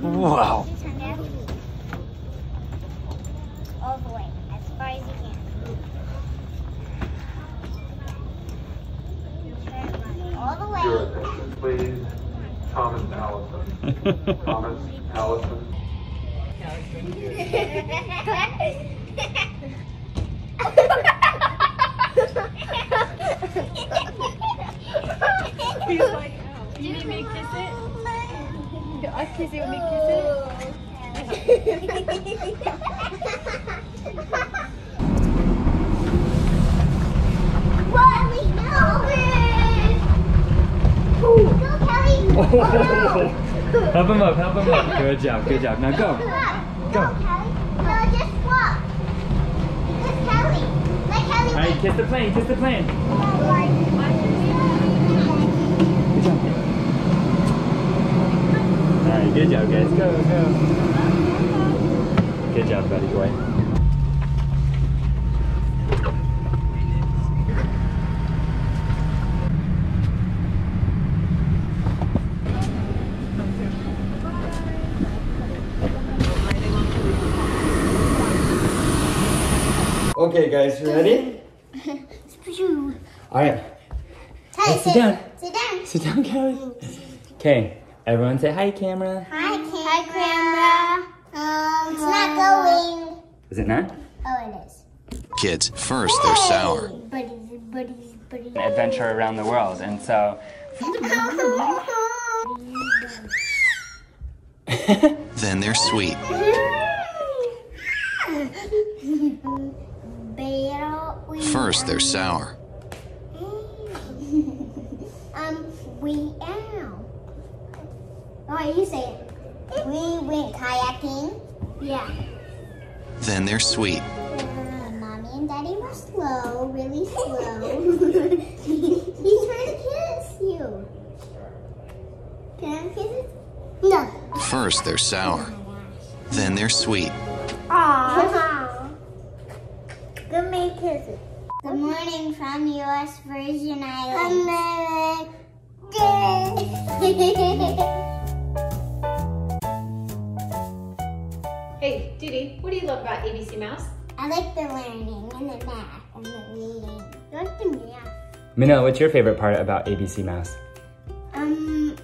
Wow. Turn. All the way, as far as you can. All the Your attention, please. Thomas Allison. Thomas Allison. He's like, oh, you need me to kiss it? I when you kiss it? Riley, no! Go, Kelly! help him up, help him up. Good job, good job. Now go. Go, Kelly. No, just walk. Kelly. Let Kelly All right, kiss the plane, kiss the plane. Good job. All right, good job, guys. Go, go. Good job, buddy boy. Okay, guys, you ready? All right, Hey, Let's sit down. Sit down. sit down, Kelly. Mm. Okay, everyone say hi, camera. Hi, camera. Um, it's not going. Is it not? Oh, it is. Kids, first they're sour. Buddies, buddies, buddies. An adventure around the world, and so. Then they're sweet. First they're sour. um, we ow. Oh, you say it. We went kayaking. Yeah. Then they're sweet. Uh, mommy and daddy were slow, really slow. He's trying to kiss you. Can I kiss it? No. First they're sour. Then they're sweet. Aww. Good me kiss it. Good morning from U.S. Virgin Islands. Hey, Didi, what do you love about ABCmouse? I like the learning and the math and the reading. Not the math. Minna, what's your favorite part about ABCmouse? Um,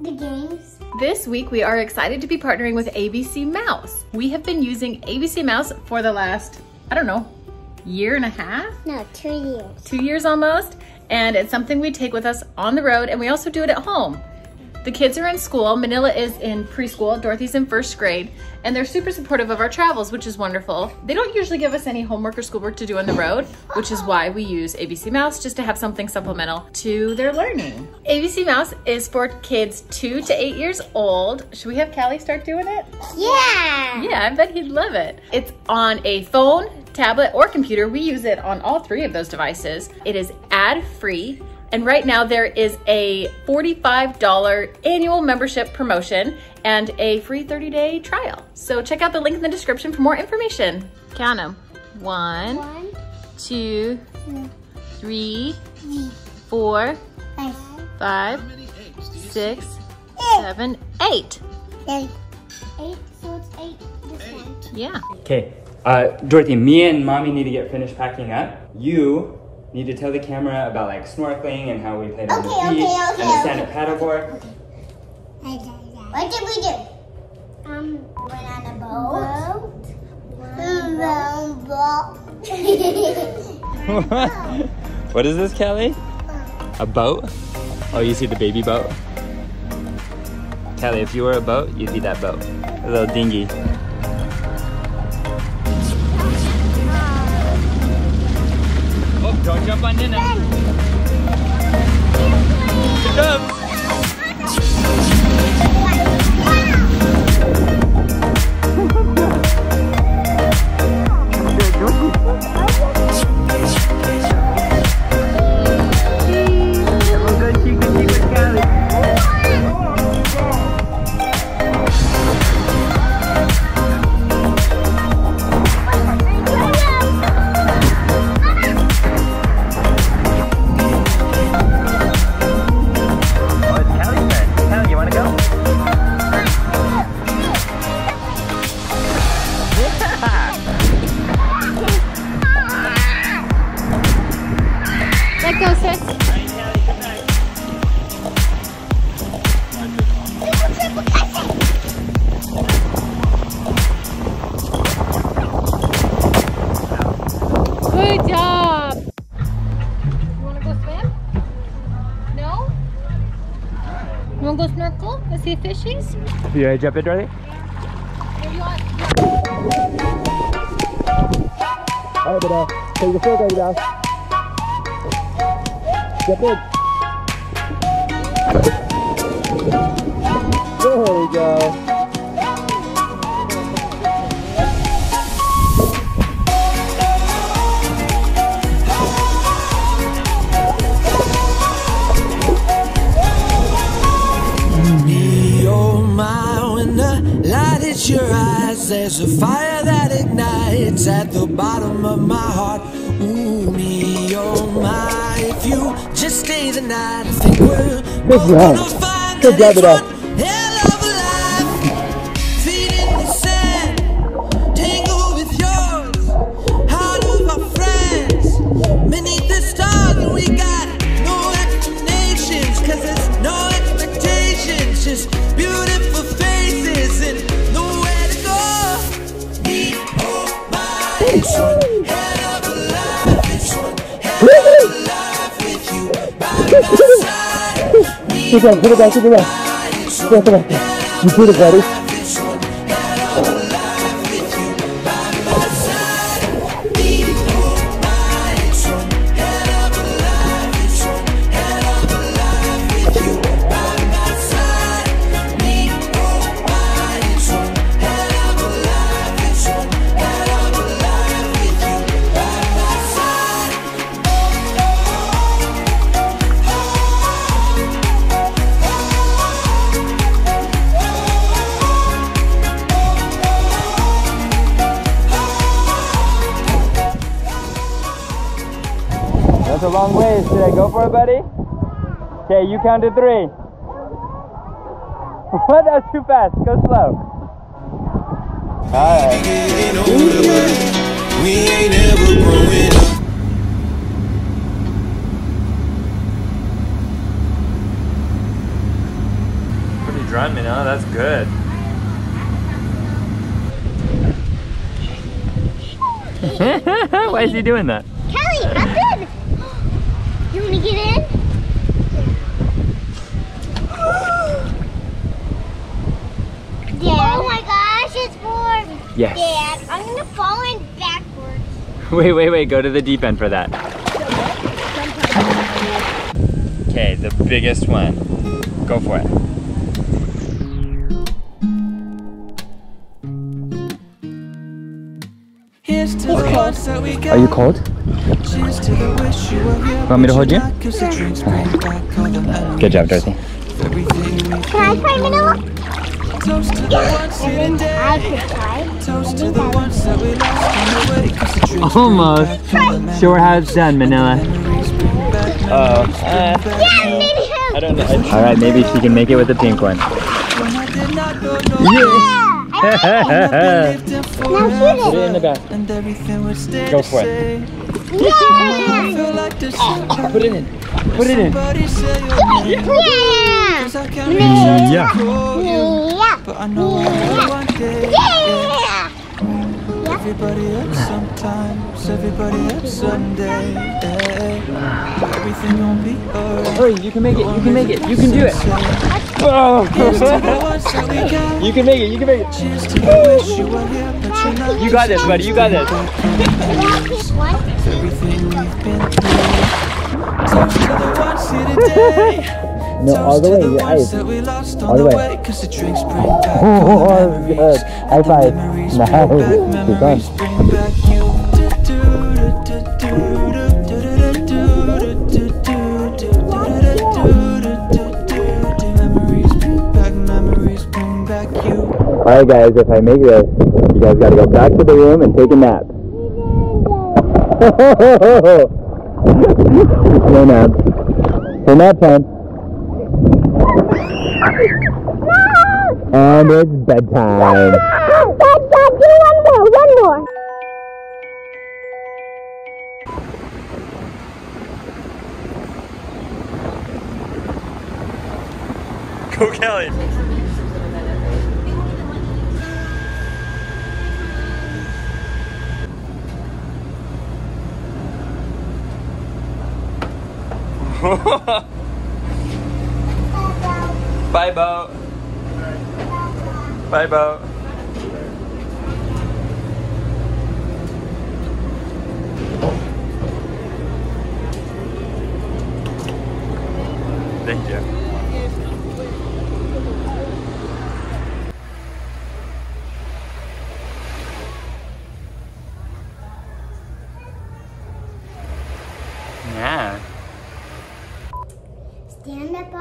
the games. This week, we are excited to be partnering with ABCmouse. We have been using ABCmouse for the last, I don't know, year and a half? No, two years. two years almost, and it's something we take with us on the road, and we also do it at home. The kids are in school. Manila is in preschool. Dorothy's in first grade, and they're super supportive of our travels, which is wonderful. They don't usually give us any homework or schoolwork to do on the road, which is why we use ABCmouse just to have something supplemental to their learning. ABCmouse is for kids two to eight years old. Should we have Callie start doing it? Yeah. Yeah, I bet he'd love it. It's on a phone, tablet, or computer. We use it on all three of those devices. It is ad free. And right now there is a $45 annual membership promotion and a free 30 day trial. So check out the link in the description for more information. Count them. One, One, two, three, four, five, five, six, seven, eight. eight. Eight, so it's eight this one. Yeah. Okay, uh, Dorothy, me and mommy need to get finished packing up. You need to tell the camera about like snorkeling and how we played on Okay, the okay, beach okay, and the okay. stand-up paddleboard. What did we do? Um, went on a boat. Boat. Boat. what is this, Kelly? A boat? Oh, you see the baby boat? Kelly, if you were a boat, you'd be that boat. A little dinghy. Don't jump on Nina. Good job. See fishies? You ready to jump in, Dorothy? Here you want? Alright, but uh, take the field, baby doll. Jump in. Bottom of my heart. Ooh, me, oh my, if you just stay the night, I think we're both job. gonna find Good that job, Good put it back, put it back. Put it back. You did it, buddy. That's a long ways. Should I go for it, buddy? Okay, you count to three. What? That was too fast. Go slow. Alright. Getting older, but we ain't ever growing up. Pretty dry, Manila. That's good. Why is he doing that? Kelly, I'm good. You want to get in? Dad. Oh my gosh, it's warm. Yes. Dad, I'm gonna fall in backwards. Wait, wait, wait. Go to the deep end for that. Okay, the biggest one. Go for it. Here's to the ones that we got. Are you cold? Cheers to the wish you. Want me to hold you? but not, 'cause the drinks bring back all the memories Good job, Dorothy. of Everything we've Can I try Manila? Toast to the ones here And I could try. Toast to the ones that we lost on the way. 'cause the drinks bring Almost. back all the Show her how it's done, Manila. memories, bring Oh. memories, Yeah, maybe. I don't know. All right, maybe she can make it with the pink one. when I did not know no Yeah. I like it. believed in Now forever, shoot Put it in the back. and everything would stay Go for it. same. Yeah. feel like there's ah, somebody, Put it in. Put it in. somebody say your name. Yeah. 'Cause I can't reach out to Yeah. Yeah. but I know I will one day. Yeah. Everybody hurts sometimes, everybody hurts someday. yeah. Everything gon' be alright. Hurry, you can make it. You can make it. You can do it. You can make it. You can make it. You you're got this, buddy. You got this. No, all the way. Your eyes. All the way. Oh, good. High five. Nice. bring back you. All right, guys. If I make this, you guys got to go back to the room and take a nap. no nap. No nap time. And it's bedtime. Dad, do one more, one more. Go, Kelly. Bye, boat. Bye, boat. Thank you. Yeah. Stand up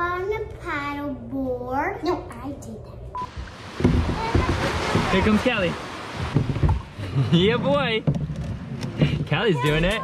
on paddle board. No, I did that. Here comes Callie. yeah, boy. Callie's doing it.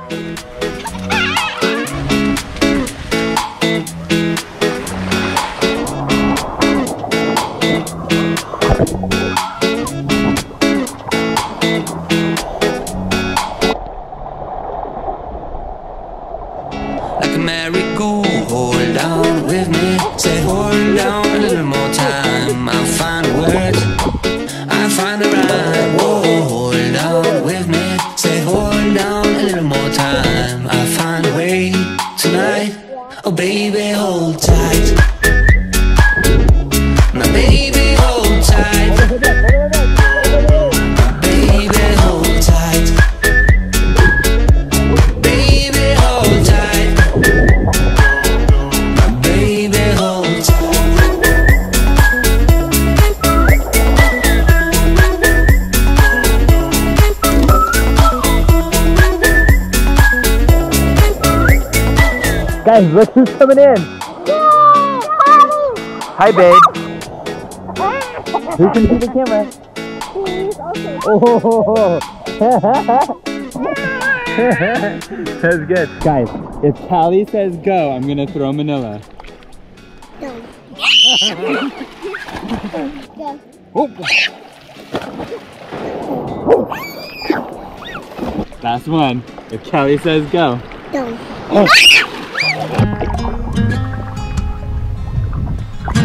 Guys, look who's coming in. Hi, babe. Who can see the camera? Oh, that's good. Guys, if Callie says go, I'm gonna throw Manila. Go. Oh. Last one. If Callie says go. Go.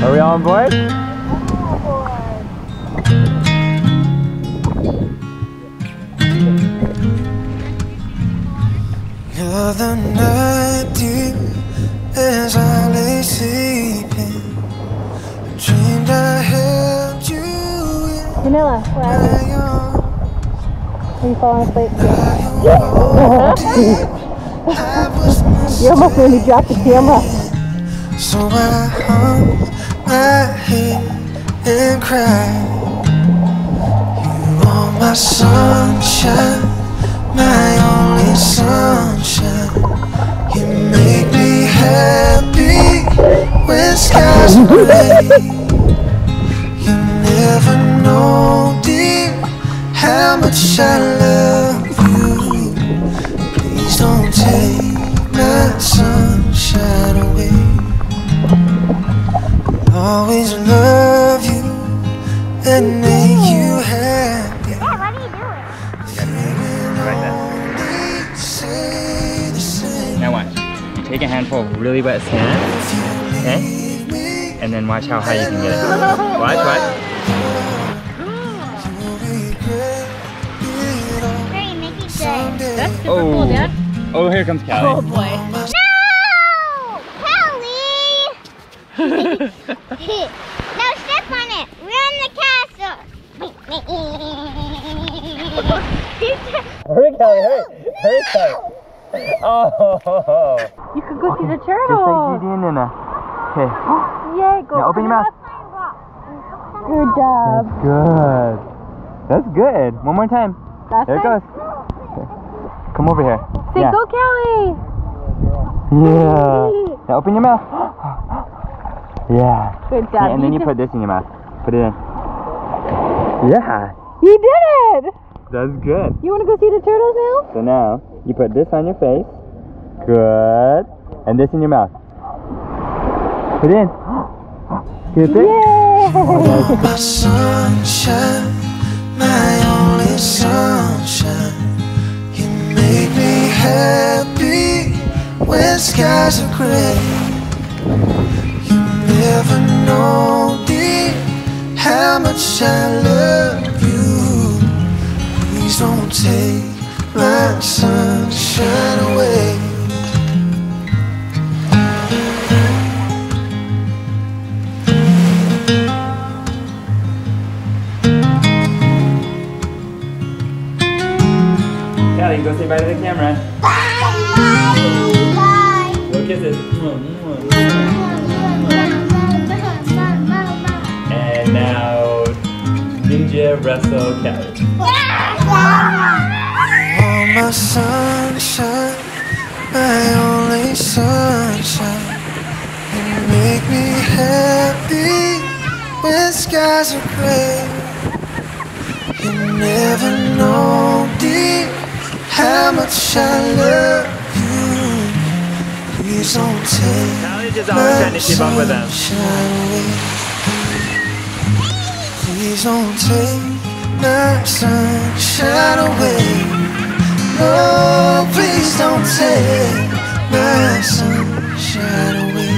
Are we all on board? The night, dear, as I lay sleeping, I dreamed I held you in Manila, where are you? Are you falling asleep? I. You almost made me drop the camera. So I hung my head and cried. You are my sunshine, my only sunshine. You make me happy when skies are gray. You never know, dear, how much I love really wet sand, okay? And then watch how high you can get it. Watch, watch. you'll regret it all. Hurry, make it good. Someday. That's super Oh. cool, Dad. Oh, here comes Oh boy. No! Kelly! now step on it. We're in the castle. Hurry, Callie, hurry. Hurry, Callie. Oh. You could go see the Just like turtle. Didi and Nina. Okay. Yay, go. Now open your mouth. Good job. That's good. That's good. One more time. Last There it time. goes. Okay. Come over here. Say yeah. go, Kelly. Yeah. Now open your mouth. yeah. Good Yeah, job. and then you did- put this in your mouth. Put it in. Yeah. You did it. That's good. You want to go see the turtles now? So now you put this on your face. Good. And this in your mouth. Put it in. Good. Yay. My sunshine, my only sunshine. You make me happy when skies are gray. You never know, dear, how much I love you. Please don't take my sunshine away. Callie, go say bye to the camera. Bye. bye, bye. Little kisses. And now, Ninja Wrestle Callie. Oh, my sunshine, my only sunshine. You make me happy when skies are gray. You never know, dear, how much I love you. Please don't take now sunshine away. Please don't take my sunshine away. No, please don't take my sunshine away.